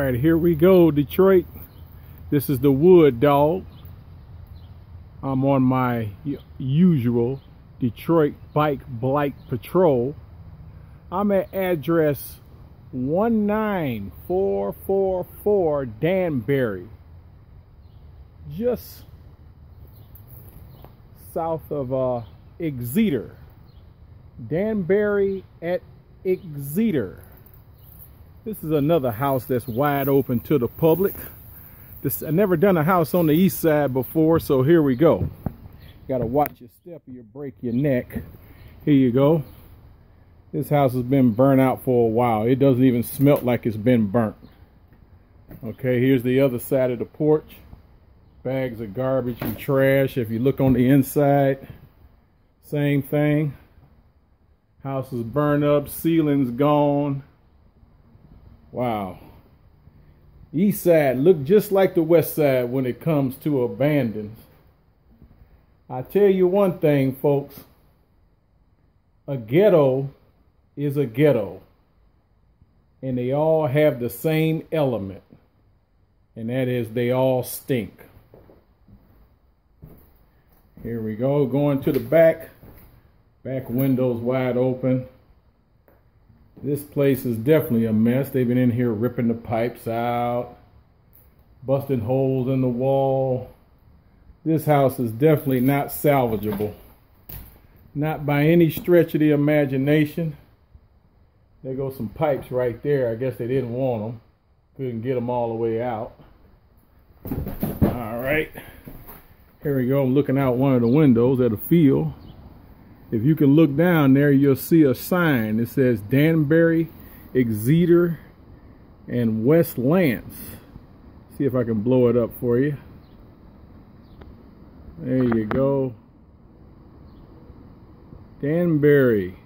right, here we go, Detroit. This is the Wood Dog. I'm on my usual Detroit Bike Blight Patrol. I'm at address 19444 Danbury. Just south of uh, Exeter. Danbury at Exeter. This is another house that's wide open to the public. This I never done a house on the east side before, so here we go. Gotta watch your step or you break your neck. Here you go. This house has been burnt out for a while. It doesn't even smell like it's been burnt. Okay, here's the other side of the porch. Bags of garbage and trash. If you look on the inside, same thing. House is burned up, ceiling's gone. Wow. East side look just like the west side when it comes to abandons. I tell you one thing, folks. A ghetto is a ghetto. And they all have the same element. And that is they all stink. Here we go, going to the back. Back windows wide open. This place is definitely a mess. They've been in here ripping the pipes out, busting holes in the wall. This house is definitely not salvageable. Not by any stretch of the imagination. There go some pipes right there. I guess they didn't want them. Couldn't get them all the way out. All right. Here we go. I'm looking out one of the windows at a field. If you can look down there, you'll see a sign. It says Danbury, Exeter, and West Lantz. See if I can blow it up for you. There you go. Danbury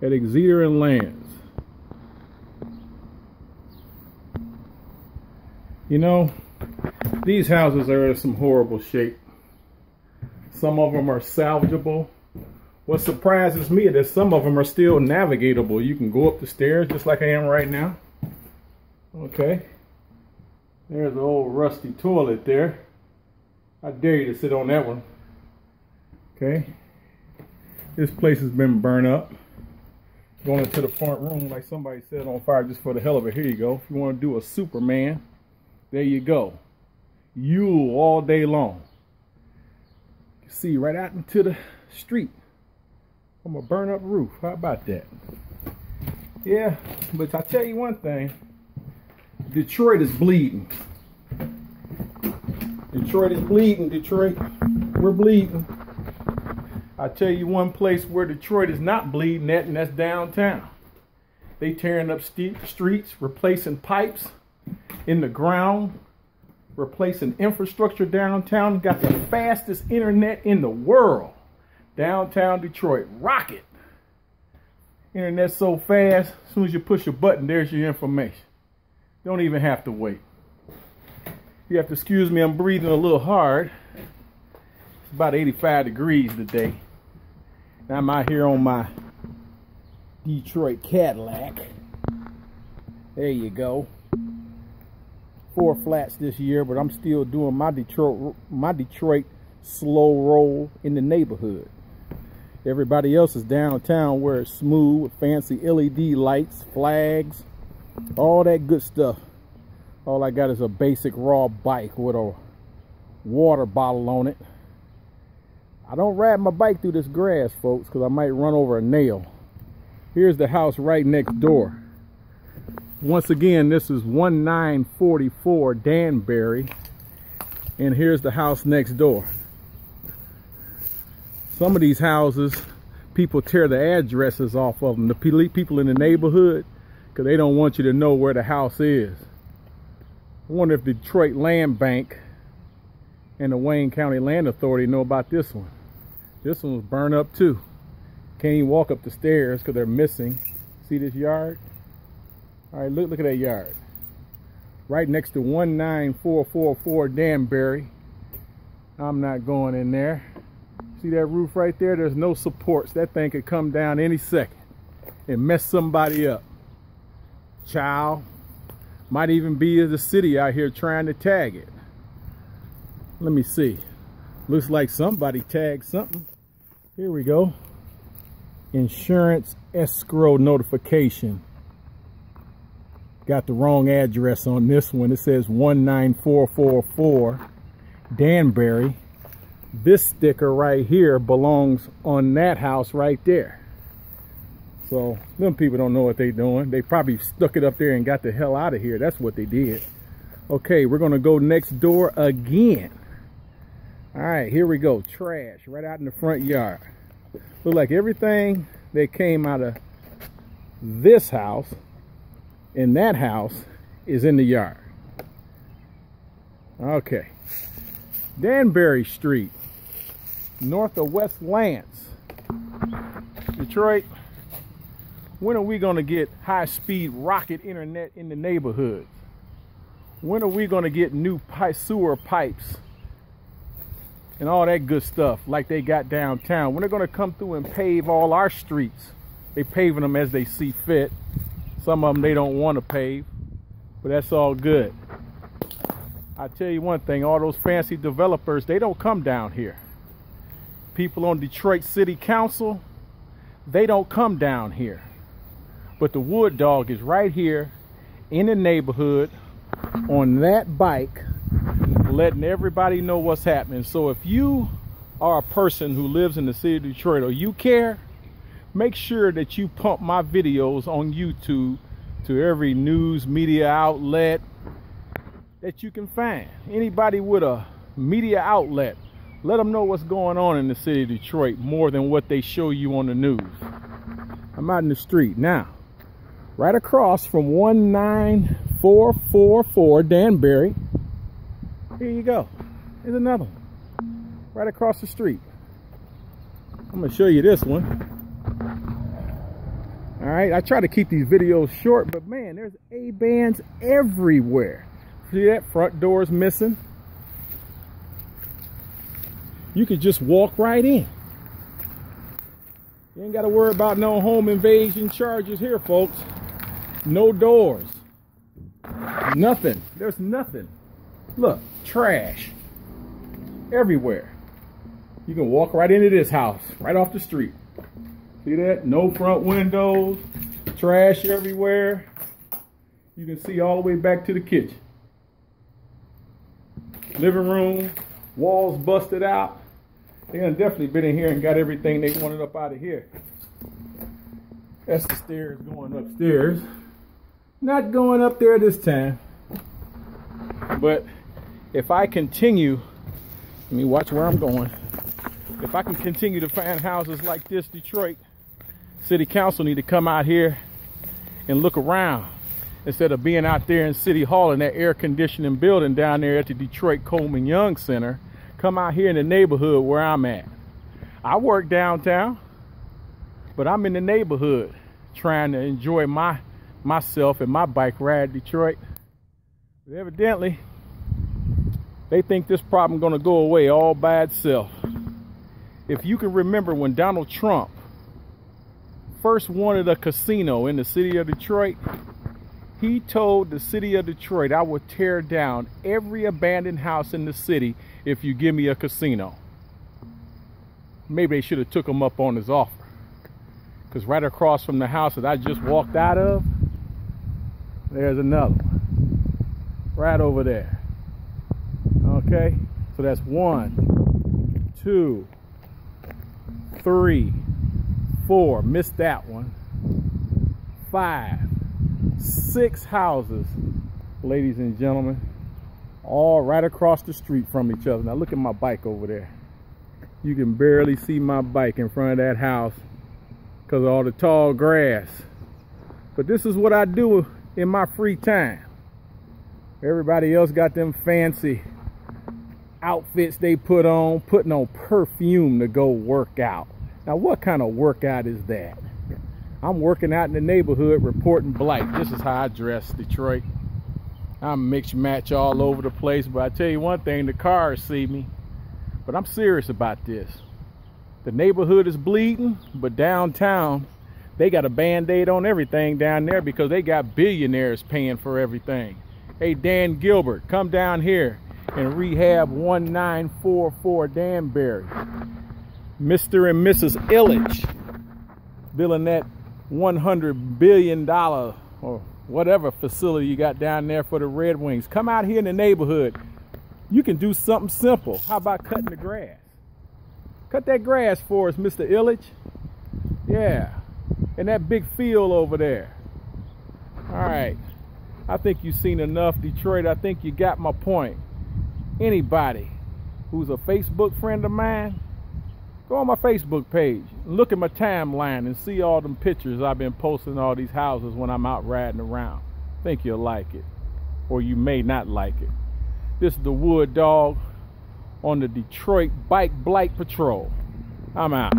at Exeter and Lantz. You know, these houses are in some horrible shape. Some of them are salvageable what surprises me is that some of them are still navigatable. You can go up the stairs just like I am right now. Okay. There's an old rusty toilet there. I dare you to sit on that one. Okay. This place has been burned up. Going into the front room like somebody said on fire just for the hell of it. Here you go. If you want to do a Superman, there you go. Yule all day long. You see right out into the street from a burn up roof. How about that? Yeah, but I tell you one thing. Detroit is bleeding. Detroit is bleeding, Detroit. We're bleeding. I tell you one place where Detroit is not bleeding at, and that's downtown. They tearing up streets, replacing pipes in the ground, replacing infrastructure downtown. Got the fastest internet in the world downtown Detroit. Rocket. Internet so fast, as soon as you push a button, there's your information. Don't even have to wait. You have to excuse me, I'm breathing a little hard. It's about 85 degrees today. I'm out here on my Detroit Cadillac. There you go. Four flats this year, but I'm still doing my Detroit my Detroit slow roll in the neighborhood. Everybody else is downtown where it's smooth with fancy LED lights, flags, all that good stuff. All I got is a basic raw bike with a water bottle on it. I don't ride my bike through this grass, folks, because I might run over a nail. Here's the house right next door. Once again, this is 1944 Danbury. And here's the house next door some of these houses, people tear the addresses off of them. The people in the neighborhood, because they don't want you to know where the house is. I wonder if Detroit Land Bank and the Wayne County Land Authority know about this one. This one was burned up too. Can't even walk up the stairs because they're missing. See this yard? All right, look, look at that yard. Right next to 19444 Danbury. I'm not going in there. See that roof right there? There's no supports. That thing could come down any second and mess somebody up. Child, Might even be the city out here trying to tag it. Let me see. Looks like somebody tagged something. Here we go. Insurance escrow notification. Got the wrong address on this one. It says 19444 Danbury. This sticker right here belongs on that house right there. So them people don't know what they're doing. They probably stuck it up there and got the hell out of here. That's what they did. Okay, we're gonna go next door again. All right, here we go. Trash right out in the front yard. Look like everything that came out of this house and that house is in the yard. Okay. Danbury Street, north of West Lantz, Detroit. When are we going to get high-speed rocket internet in the neighborhood? When are we going to get new sewer pipes and all that good stuff like they got downtown. When are they're going to come through and pave all our streets, they paving them as they see fit. Some of them they don't want to pave, but that's all good. I tell you one thing, all those fancy developers, they don't come down here. People on Detroit City Council, they don't come down here. But the wood dog is right here in the neighborhood on that bike letting everybody know what's happening. So if you are a person who lives in the city of Detroit or you care, make sure that you pump my videos on YouTube to every news media outlet that you can find. Anybody with a media outlet, let them know what's going on in the city of Detroit more than what they show you on the news. I'm out in the street now. Right across from 19444 Danbury here you go. Here's another one. Right across the street. I'm to show you this one. All right, I try to keep these videos short, but man, there's A-bands everywhere. See that front door is missing? You could just walk right in. You ain't got to worry about no home invasion charges here, folks. No doors. Nothing. There's nothing. Look, trash everywhere. You can walk right into this house, right off the street. See that? No front windows, trash everywhere. You can see all the way back to the kitchen. Living room, walls busted out. They done definitely been in here and got everything they wanted up out of here. That's the stairs going upstairs. Not going up there this time. But if I continue, let me watch where I'm going. If I can continue to find houses like this, Detroit, City Council need to come out here and look around instead of being out there in City Hall in that air conditioning building down there at the Detroit Coleman Young Center. Come out here in the neighborhood where I'm at. I work downtown, but I'm in the neighborhood trying to enjoy my myself and my bike ride Detroit. But evidently, they think this problem going to go away all by itself. If you can remember when Donald Trump first wanted a casino in the city of Detroit, he told the city of Detroit, I will tear down every abandoned house in the city if you give me a casino. Maybe they should have took him up on his offer. Because right across from the house that I just walked out of, there's another one. Right over there. Okay, so that's one, two, three, four. Missed that one. Five, six houses, ladies and gentlemen, all right across the street from each other. Now look at my bike over there. You can barely see my bike in front of that house because of all the tall grass. But this is what I do in my free time. Everybody else got them fancy outfits they put on, putting on perfume to go work out. Now, what kind of workout is that? I'm working out in the neighborhood reporting blight. This is how I dress, Detroit. I'm mix match all over the place, but I tell you one thing, the cars see me. But I'm serious about this. The neighborhood is bleeding, but downtown, They got a band-aid on everything down there because they got billionaires paying for everything. Hey, Dan Gilbert, come down here and rehab 1944 Danbury. Mr. and Mrs. Building that 100 billion dollar or whatever facility you got down there for the Red Wings. Come out here in the neighborhood. You can do something simple. How about cutting the grass? Cut that grass for us, Mr. Ilitch. Yeah. And that big field over there. All right. I think you've seen enough, Detroit. I think you got my point. Anybody who's a Facebook friend of mine, go on my Facebook page. Look at my timeline and see all them pictures I've been posting all these houses when I'm out riding around. Think you'll like it. Or you may not like it. This is the Wood Dog on the Detroit Bike Blight Patrol. I'm out.